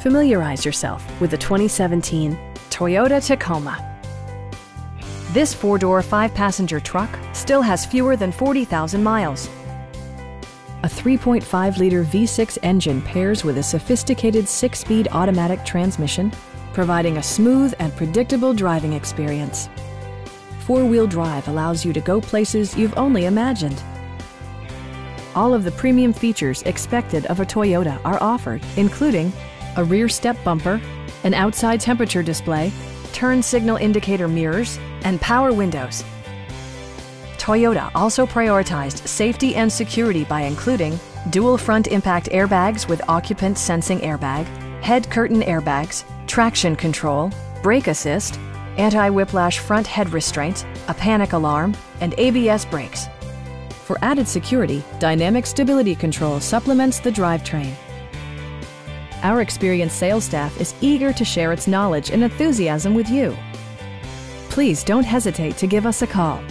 Familiarize yourself with the 2017 Toyota Tacoma. This four-door, five-passenger truck still has fewer than 40,000 miles. A 3.5-liter V6 engine pairs with a sophisticated six-speed automatic transmission, providing a smooth and predictable driving experience. Four-wheel drive allows you to go places you've only imagined. All of the premium features expected of a Toyota are offered, including a rear step bumper, an outside temperature display, turn signal indicator mirrors, and power windows. Toyota also prioritized safety and security by including dual front impact airbags with occupant sensing airbag, head curtain airbags, traction control, brake assist, anti-whiplash front head restraints, a panic alarm, and ABS brakes. For added security, Dynamic Stability Control supplements the drivetrain. Our experienced sales staff is eager to share its knowledge and enthusiasm with you. Please don't hesitate to give us a call